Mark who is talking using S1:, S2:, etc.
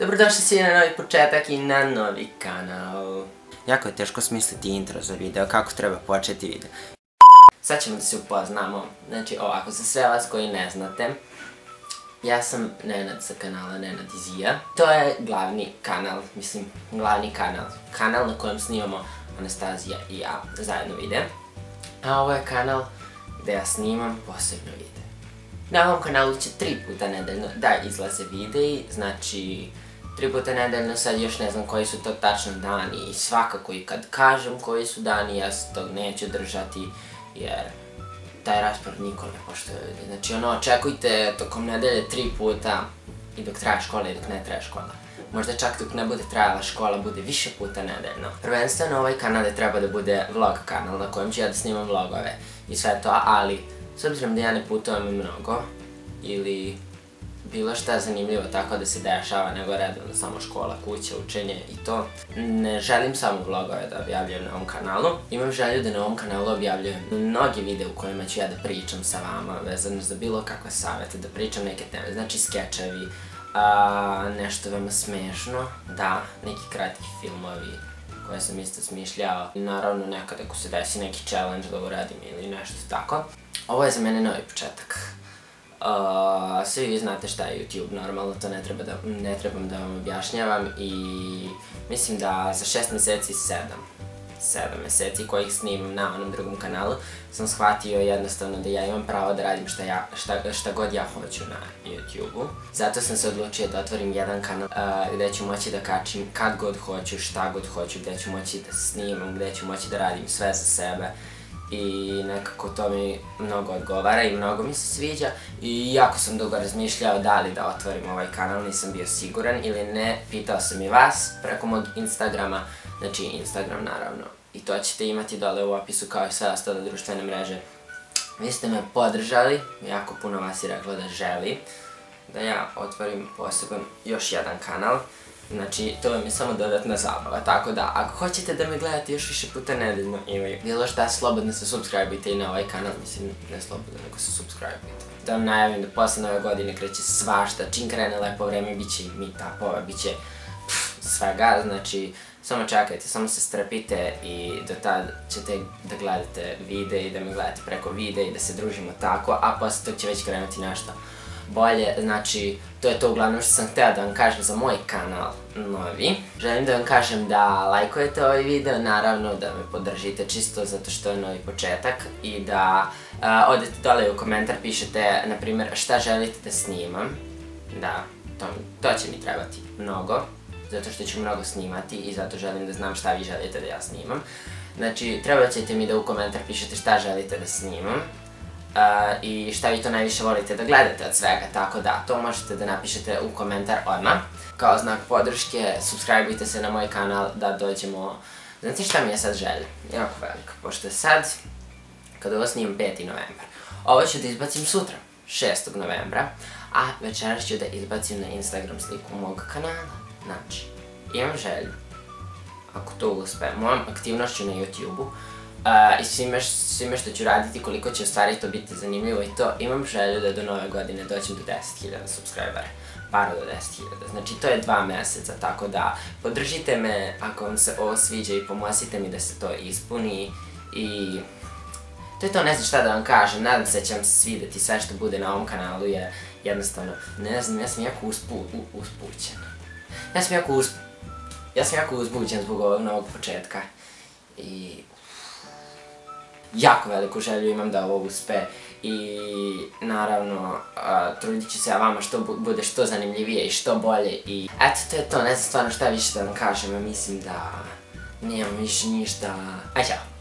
S1: Dobrodošli svi na novi početak i na novi kanal. Jako je teško smisliti intro za video, kako treba početi video. Sad ćemo da se upoznamo. Znači ovako, za sve vas koji ne znate, ja sam Nenad sa kanala Nenad Izija. To je glavni kanal, mislim, glavni kanal. Kanal na kojem snimamo Anastazija i ja zajedno vide. A ovo je kanal gdje ja snimam posebno vide. Na ovom kanalu će tri puta nedeljno da izlaze videi, znači tri puta nedeljno, sad još ne znam koji su to tačno dani i svakako i kad kažem koji su dani ja se tog neću držati jer taj raspored niko ne. Znači ono, očekujte tokom nedelje tri puta i dok traje škola i dok ne traje škola. Možda čak dok ne bude trajala škola, bude više puta nedeljno. Prvenstveno ovaj kanal je treba da bude vlog kanal na kojem ću ja da snimam vlogove i sve to, ali s obzirom da ja ne putujem mnogo ili bilo šta zanimljivo tako da se dešava nego redovno samo škola, kuća, učenje i to. Ne želim samo vlogove da objavljujem na ovom kanalu. Imam želju da na ovom kanalu objavljujem mnogi videe u kojima ću ja da pričam sa vama vezano za bilo kakve savjete, da pričam neke teme, znači skečevi, a, nešto veoma smešno, da, neki kratki filmovi koje sam isto smišljao. Naravno nekad ako se desi neki challenge da uradim ili nešto tako. Ovo je za mene novi početak. Uh, svi vi znate šta je YouTube, normalno to ne, treba da, ne trebam da vam objašnjavam i mislim da za šest mjeseci, sedam, sedam mjeseci kojih snimam na onom drugom kanalu, sam shvatio jednostavno da ja imam pravo da radim šta, ja, šta, šta god ja hoću na YouTube-u. Zato sam se odlučio da otvorim jedan kanal uh, gdje ću moći da kačim kad god hoću, šta god hoću, gdje ću moći da snimam, gdje ću moći da radim sve za sebe i nekako to mi mnogo odgovara i mnogo mi se sviđa. I jako sam dugo razmišljao da li da otvorim ovaj kanal, nisam bio siguran ili ne, pitao sam i vas preko mog Instagrama, znači Instagram naravno. I to ćete imati dole u opisu kao i sve ostale društvene mreže. Vi ste me podržali, jako puno vas je reklo da želi da ja otvorim poseban još jedan kanal. Znači, to vam je samo dodatna zabava, tako da ako hoćete da me gledate još više puta nedeljno ili bilo šta, slobodno se subscribe-ite i na ovaj kanal, mislim, ne slobodno, nego se subscribe-ite. Da vam najavim da posle nove godine kreće svašta, čim krene lepo vreme, bit će i meetupova, bit će svega, znači, samo čekajte, samo se strpite i do tad ćete da gledate videe i da me gledate preko videa i da se družimo tako, a posle tog će već krenuti nešto bolje, znači to je to uglavnom što sam htjela da vam kažem za moj kanal novi. Želim da vam kažem da lajkujete ovaj video, naravno da me podržite čisto zato što je novi početak i da uh, odete dole u komentar pišete, na primjer, šta želite da snimam. Da, to, to će mi trebati mnogo, zato što ću mnogo snimati i zato želim da znam šta vi želite da ja snimam. Znači, trebat ćete mi da u komentar pišete šta želite da snimam i šta vi to najviše volite da gledate od svega, tako da to možete da napišete u komentar odmah. Kao znak podrške, subscribeujte se na moj kanal da dođemo... Znate šta mi je sad želja? Jako velika, pošto je sad, kada ovo snimam 5. novembar, ovo ću da izbacim sutra, 6. novembra, a večeras ću da izbacim na Instagram sliku mog kanala. Znači, imam želju, ako to uspe, mojom aktivnošću na YouTube-u, I svime, svime što ću raditi, koliko će u stvari to biti zanimljivo i to, imam želju da do nove godine dođem do 10.000 subscribera. Bar do 10.000, znači to je dva mjeseca, tako da podržite me ako vam se ovo sviđa i pomosite mi da se to ispuni i... To je to, ne znam šta da vam kažem, nadam se da će vam se svidjeti sve što bude na ovom kanalu jer jednostavno, ne znam, ja sam jako uspu, u, uspućen. Ja sam jako usp... Ja sam jako uzbuđen zbog ovog novog početka. I jako veliku želju imam da ovo uspe i naravno trudit ću se ja vama što bude što zanimljivije i što bolje i eto to je to, ne znam stvarno šta više da vam kažem, mislim da nemam više ništa, aj čao!